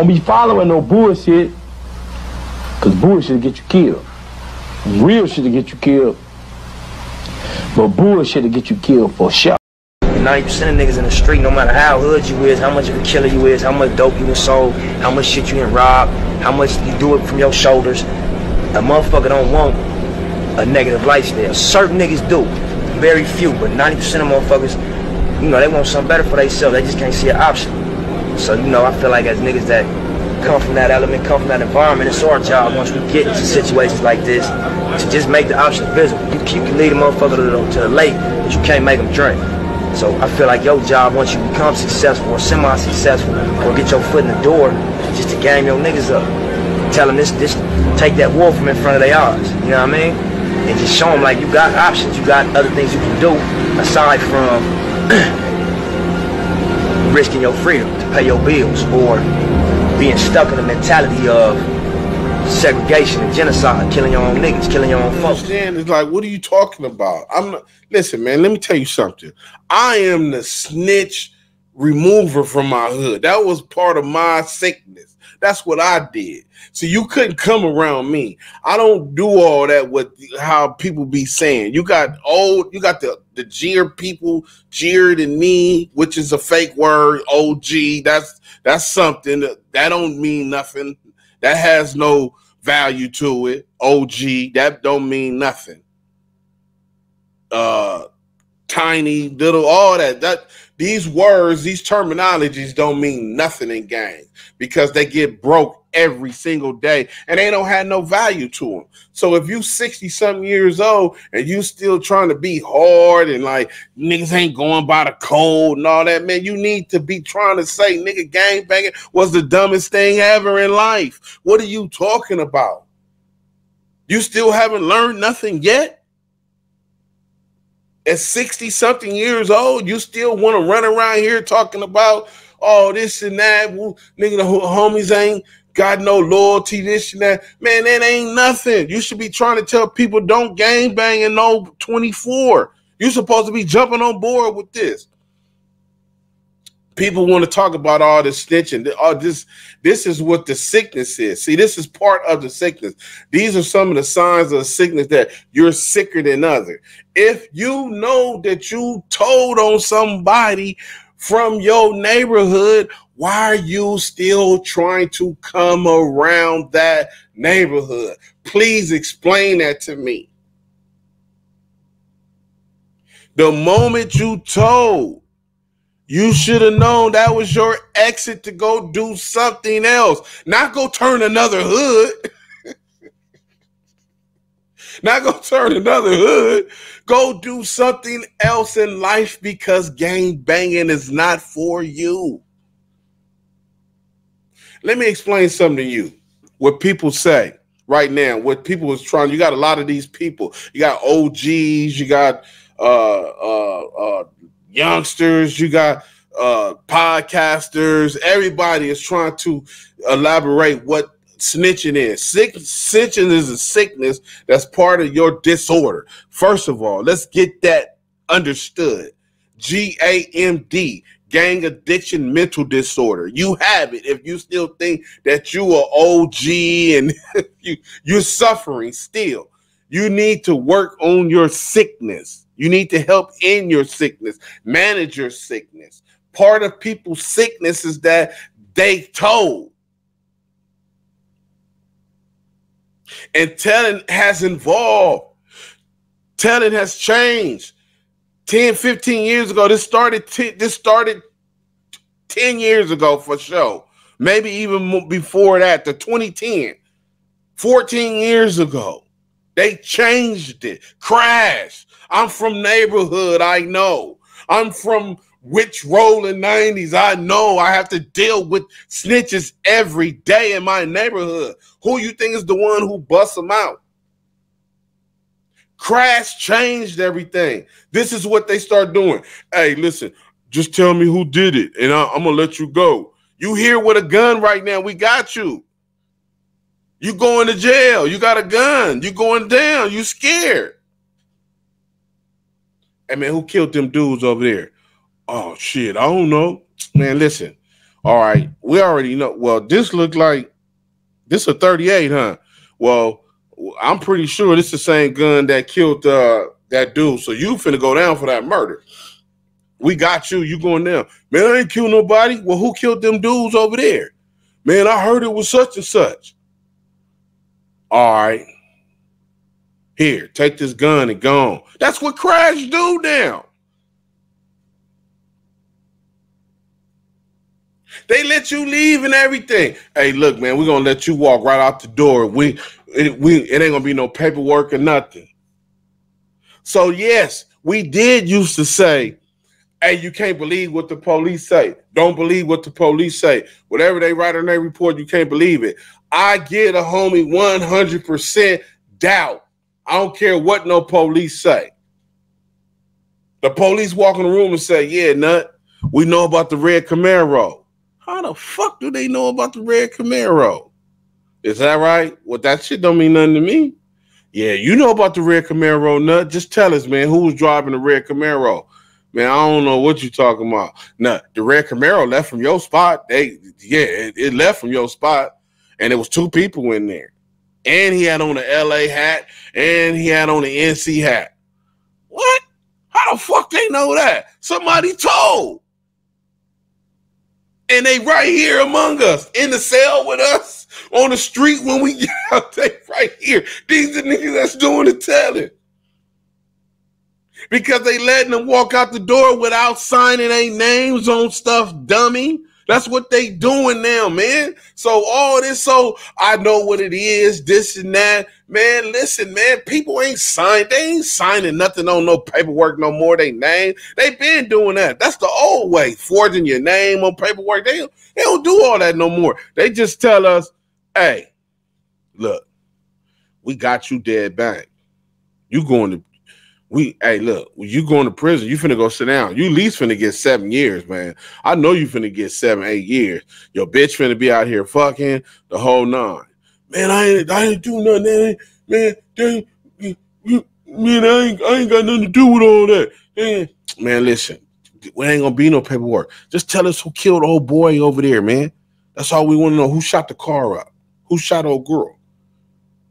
Don't be following no bullshit. Cause bullshit get you killed. Real shit to get you killed. But bullshit to get you killed for sure. 90% of niggas in the street, no matter how hood you is, how much of a killer you is, how much dope you done sold, how much shit you done robbed, how much you do it from your shoulders, a motherfucker don't want a negative lifestyle. Certain niggas do. Very few, but 90% of motherfuckers, you know, they want something better for themselves. They just can't see an option. So, you know, I feel like as niggas that come from that element, come from that environment, it's our job once we get into situations like this to just make the options visible. You, you can lead a motherfucker to the, to the lake, but you can't make them drink. So I feel like your job once you become successful or semi-successful or get your foot in the door, just to game your niggas up. Tell them this, this, take that wall from in front of their eyes. You know what I mean? And just show them like you got options, you got other things you can do aside from risking your freedom to pay your bills or being stuck in the mentality of segregation and genocide, killing your own niggas, killing your own folks. Understand? It's like, what are you talking about? I'm not. Listen, man. Let me tell you something. I am the snitch remover from my hood. That was part of my sickness. That's what I did. So you couldn't come around me. I don't do all that with how people be saying. You got old, you got the the jeer people jeered at me, which is a fake word. OG. That's that's something that, don't mean nothing. That has no value to it. OG. That don't mean nothing. Uh tiny, little, all that. That these words, these terminologies don't mean nothing in gangs because they get broke every single day and they don't have no value to them. So if you 60 something years old and you still trying to be hard and like niggas ain't going by the code and all that, man, you need to be trying to say nigga gang banging was the dumbest thing ever in life. What are you talking about? You still haven't learned nothing yet? At 60 something years old, you still want to run around here talking about oh this and that. Well, nigga, the homies ain't got no loyalty, this and that. Man, that ain't nothing. You should be trying to tell people don't gang bang in no 24. You're supposed to be jumping on board with this. People want to talk about all this snitching. All this, this is what the sickness is. See, this is part of the sickness. These are some of the signs of the sickness that you're sicker than other. If you know that you told on somebody from your neighborhood, why are you still trying to come around that neighborhood? Please explain that to me. The moment you told, you should have known that was your exit to go do something else, not go turn another hood. not go turn another hood. Go do something else in life because gang banging is not for you. Let me explain something to you. What people say right now, what people is trying, you got a lot of these people. You got OGs, you got uh uh uh youngsters, you got uh podcasters, everybody is trying to elaborate what snitching is. Sick, snitching is a sickness that's part of your disorder. First of all, let's get that understood. G A M D, gang addiction mental disorder. You have it if you still think that you are OG and you, you're suffering still. You need to work on your sickness. You need to help in your sickness, manage your sickness. Part of people's sickness is that they told. And telling has evolved. Telling has changed. 10, 15 years ago, this started t- this started 10 years ago for sure. Maybe even before that, the 2010, 14 years ago. They changed it. Crash. I'm from neighborhood. I know. I'm from which rolling 90s. I know I have to deal with snitches every day in my neighborhood. Who you think is the one who busts them out? Crash changed everything. This is what they start doing. Hey, listen, just tell me who did it, and I, am gonna let you go. You here with a gun right now? We got you. You going to jail? You got a gun? You going down? You scared? Hey man, who killed them dudes over there? Oh shit, I don't know. Man, listen. All right, we already know. Well, this looked like this a 38, huh? Well, I'm pretty sure this is the same gun that killed uh, that dude. So you finna go down for that murder. We got you. You going down. Man, I ain't killed nobody. Well, who killed them dudes over there? Man, I heard it was such and such. All right. Here, take this gun and go on. That's what Crash do now. They let you leave and everything. Hey, look, man, we're gonna let you walk right out the door. We it, we it ain't gonna be no paperwork or nothing. So yes, we did used to say, hey, you can't believe what the police say. Don't believe what the police say. Whatever they write in their report, you can't believe it. I get a homie 100% doubt. I don't care what no police say. The police walk in the room and say, yeah, nut, we know about the red Camaro. How the fuck do they know about the red Camaro? Is that right? Well, that shit don't mean nothing to me. Yeah, you know about the red Camaro, nut. Just tell us, man, who was driving the red Camaro? Man, I don't know what you're talking about. Nut, the red Camaro left from your spot. They, yeah, it, it left from your spot, and it was two people in there, and he had on the LA hat, and he had on the NC hat. What? How the fuck they know that? Somebody told and they right here among us in the cell with us on the street when we get out. They right here. These are niggas that's doing the telling because they letting them walk out the door without signing their names on stuff, dummy. That's what they doing now, man. So all this, so I know what it is, this and that. Man, listen, man, people ain't signed, they ain't signing nothing on no paperwork no more. They name. They been doing that. That's the old way, forging your name on paperwork. They, they don't do all that no more. They just tell us, hey, look, we got you dead back. You going to we hey look, you going to prison, you finna go sit down. You least finna get seven years, man. I know you finna get seven, eight years. Your bitch finna be out here fucking the whole nine. Man, I ain't I ain't do nothing. Man, man, they, you, man, I ain't I ain't got nothing to do with all that. Man, man, listen, we ain't gonna be no paperwork. Just tell us who killed old boy over there, man. That's all we want to know. Who shot the car up? Who shot old girl?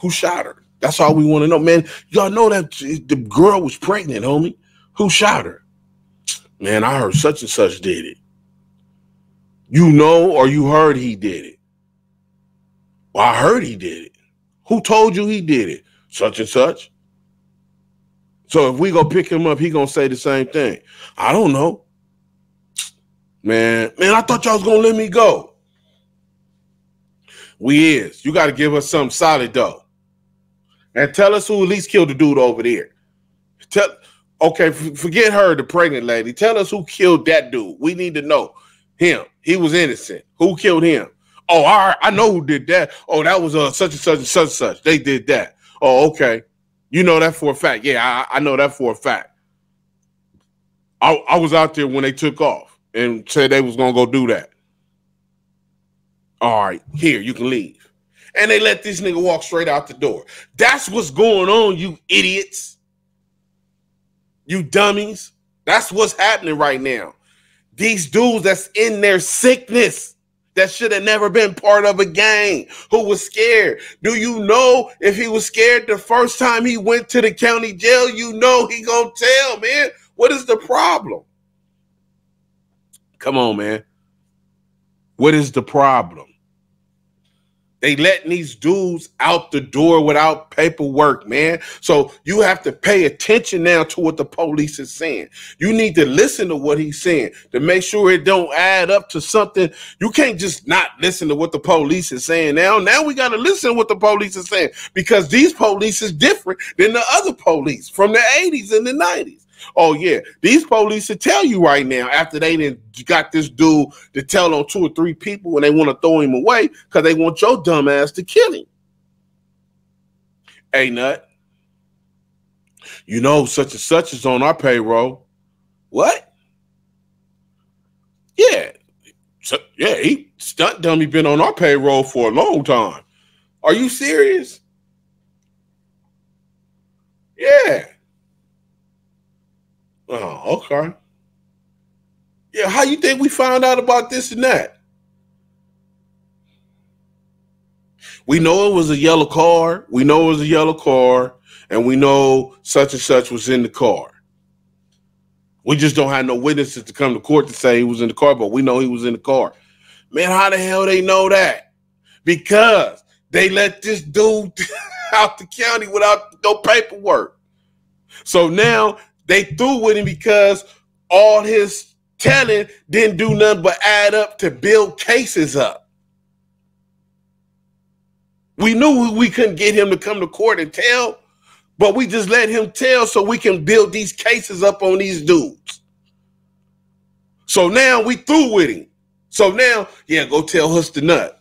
Who shot her? That's all we want to know, man. Y'all know that the girl was pregnant, homie. Who shot her? Man, I heard such and such did it. You know, or you heard he did it. Well, I heard he did it. Who told you he did it? Such and such. So if we go pick him up, he gonna say the same thing. I don't know. Man, man, I thought y'all was gonna let me go. We is. You got to give us something solid though and tell us who at least killed the dude over there. Tell okay, forget her, the pregnant lady. Tell us who killed that dude. We need to know him. He was innocent. Who killed him? Oh, all right, I know who did that. Oh, that was uh, such and such and such and such. They did that. Oh, okay. You know that for a fact. Yeah, I, I know that for a fact. I, I was out there when they took off and said they was gonna go do that. All right, here you can leave and they let this nigga walk straight out the door. That's what's going on, you idiots. You dummies. That's what's happening right now. These dudes that's in their sickness that should have never been part of a gang who was scared. Do you know if he was scared the first time he went to the county jail, you know he gonna tell, man. What is the problem? Come on, man. What is the problem? They letting these dudes out the door without paperwork, man. So you have to pay attention now to what the police is saying. You need to listen to what he's saying to make sure it don't add up to something. You can't just not listen to what the police is saying now. Now we got to listen to what the police is saying because these police is different than the other police from the 80s and the 90s. Oh yeah, these police will tell you right now after they didn't got this dude to tell on two or three people and they want to throw him away because they want your dumb ass to kill him. Hey nut, you know such and such is on our payroll. What? Yeah, so, yeah, he stunt dummy been on our payroll for a long time. Are you serious? Yeah. Oh, okay. Yeah, how you think we found out about this and that? We know it was a yellow car. We know it was a yellow car, and we know such and such was in the car. We just don't have no witnesses to come to court to say he was in the car, but we know he was in the car. Man, how the hell they know that? Because they let this dude out the county without no paperwork. So now they threw with him because all his telling didn't do nothing but add up to build cases up. We knew we couldn't get him to come to court and tell, but we just let him tell so we can build these cases up on these dudes. So now we through with him. So now, yeah, go tell us the nut.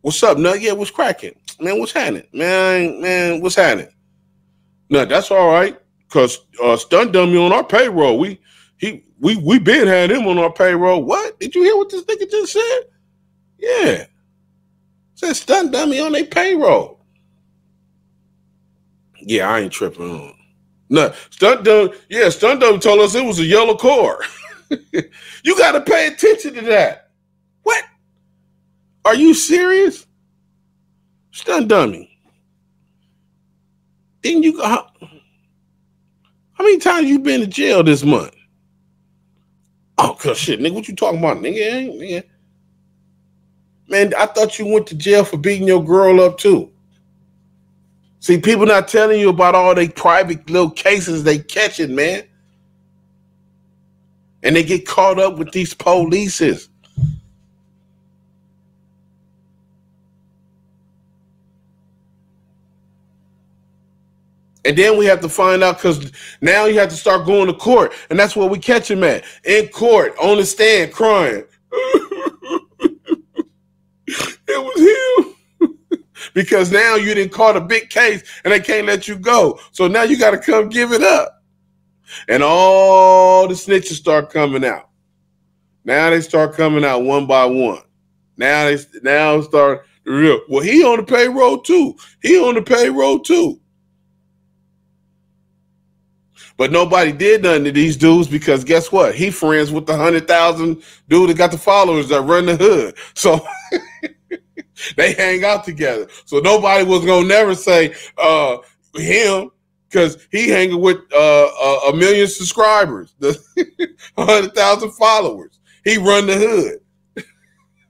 What's up, nut? Yeah, what's cracking? Man, what's happening? Man, man, what's happening? No, that's all right. Cause uh stun dummy on our payroll. We he we we been had him on our payroll. What? Did you hear what this nigga just said? Yeah. Said stun dummy on their payroll. Yeah, I ain't tripping on. No, stunt dummy. Yeah, stunt dummy told us it was a yellow car. you got to pay attention to that. What? Are you serious? Stunt dummy. Didn't you go? How, many times you been to jail this month? Oh, cause shit, nigga, what you talking about, nigga? nigga? Man, I thought you went to jail for beating your girl up too. See, people not telling you about all the private little cases they catching, man. And they get caught up with these polices. And then we have to find out because now you have to start going to court. And that's where we catch him at. In court, on the stand, crying. it was him. because now you didn't caught a big case and they can't let you go. So now you got to come give it up. And all the snitches start coming out. Now they start coming out one by one. Now they now start real. Well, he on the payroll too. He on the payroll too. But nobody did nothing to these dudes because guess what? He friends with the hundred thousand dude that got the followers that run the hood. So they hang out together. So nobody was gonna never say uh, him because he hanging with uh, a, million subscribers, the hundred thousand followers. He run the hood.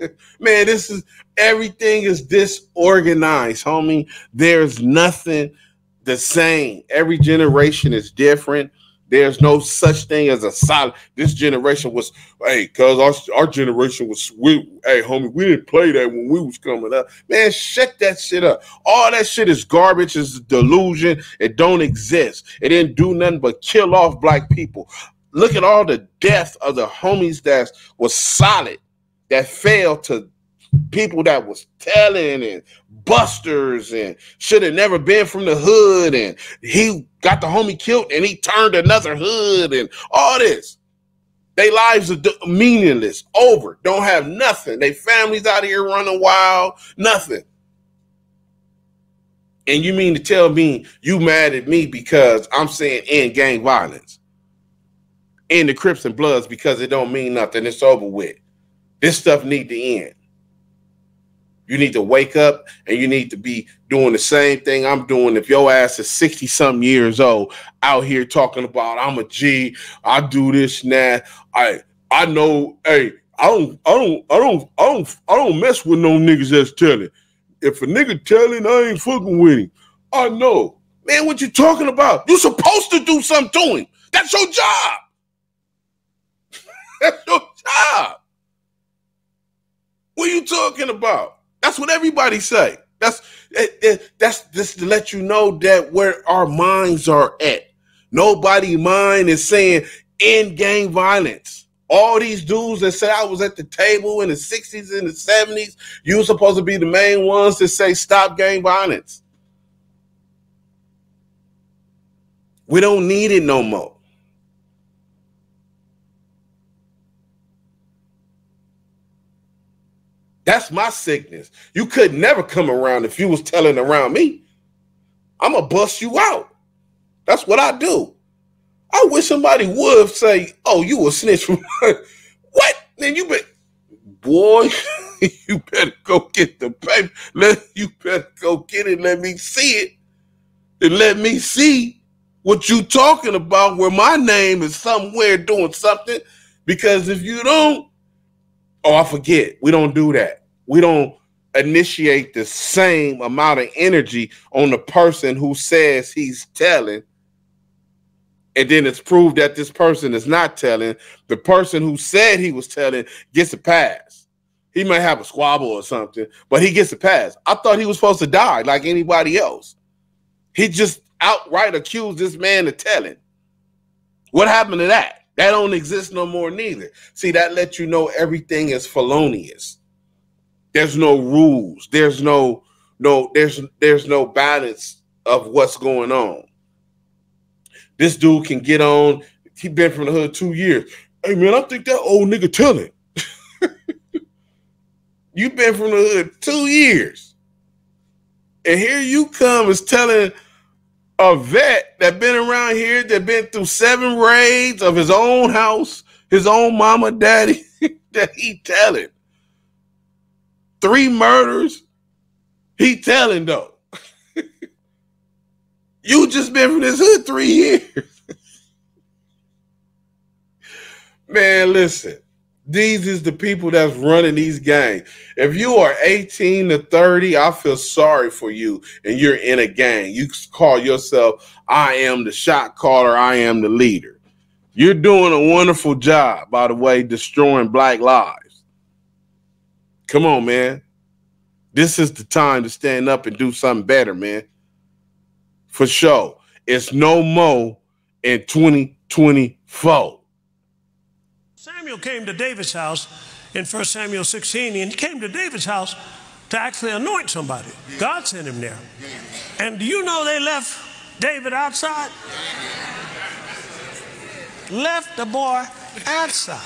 Man, this is everything is disorganized, homie. There's nothing the same. Every generation is different. There's no such thing as a solid. This generation was, hey, cause our, our generation was, we, hey, homie, we didn't play that when we was coming up. Man, shut that shit up. All that shit is garbage, is delusion. It don't exist. It didn't do nothing but kill off black people. Look at all the death of the homies that was solid, that failed to people that was telling and busters and should have never been from the hood and he got the homie killed and he turned another hood and all this. They lives are meaningless, over, don't have nothing. They families out here running wild, nothing. And you mean to tell me you mad at me because I'm saying end gang violence? End the Crips and Bloods because it don't mean nothing. It's over with. This stuff need to end. You need to wake up and you need to be doing the same thing I'm doing. If your ass is 60 something years old out here talking about I'm a G, I do this now. I I know, hey, I don't I don't I don't I don't I don't mess with no niggas that's telling. If a nigga telling, I ain't fucking with him. I know. Man, what you talking about? You supposed to do something to him. That's your job. That's your job. What are you talking about? That's what everybody say. That's it, it, that's just to let you know that where our minds are at. Nobody mind is saying end gang violence. All these dudes that say I was at the table in the 60s and the 70s, you supposed to be the main ones to say stop gang violence. We don't need it no more. That's my sickness. You could never come around if you was telling around me. I'm gonna bust you out. That's what I do. I wish somebody would say, "Oh, you a snitch." what? Then you been, boy. you better go get the paper. Let you better go get it. Let me see it. And let me see what you talking about where my name is somewhere doing something. Because if you don't, oh, I forget. We don't do that. We don't initiate the same amount of energy on the person who says he's telling and then it's proved that this person is not telling. The person who said he was telling gets a pass. He might have a squabble or something but he gets a pass. I thought he was supposed to die like anybody else. He just outright accused this man of telling. What happened to that that don't exist no more neither see that lets you know everything is felonious there's no rules. There's no no there's there's no balance of what's going on. This dude can get on. He been from the hood two years. Hey man, I think that old nigga telling. you been from the hood two years, and here you come is telling a vet that been around here that been through seven raids of his own house, his own mama, daddy, that he telling three murders. He telling though. you just been from this hood three years. Man, listen. These is the people that's running these gangs. If you are 18 to 30, I feel sorry for you and you're in a gang. You call yourself, I am the shot caller, I am the leader. You're doing a wonderful job, by the way, destroying black lives. Come on, man. This is the time to stand up and do something better, man. For sure. It's no more in 2024. Samuel came to David's house in 1 Samuel 16, and he came to David's house to actually anoint somebody. God sent him there. And do you know they left David outside? Left the boy outside.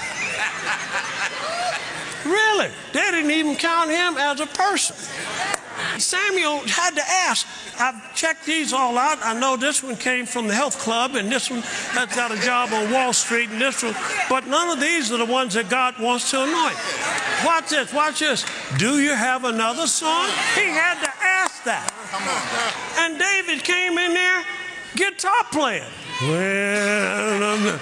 Really? They didn't even count him as a person. Samuel had to ask. I've checked these all out. I know this one came from the health club, and this one has got a job on Wall Street, and this one, but none of these are the ones that God wants to anoint. Watch this, watch this. Do you have another son? He had to ask that. And David came in there, guitar playing. Well,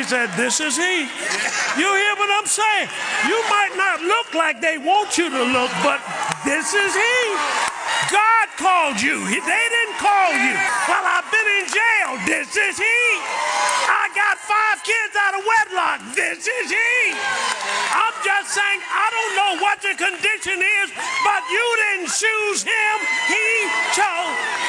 he said, This is he. You hear what I'm saying? You might not look like they want you to look, but this is he. God called you. They didn't call you. Well, I've been in jail. This is he. I got five kids out of wedlock. This is he. I'm just saying, I don't know what the condition is, but you didn't choose him. He chose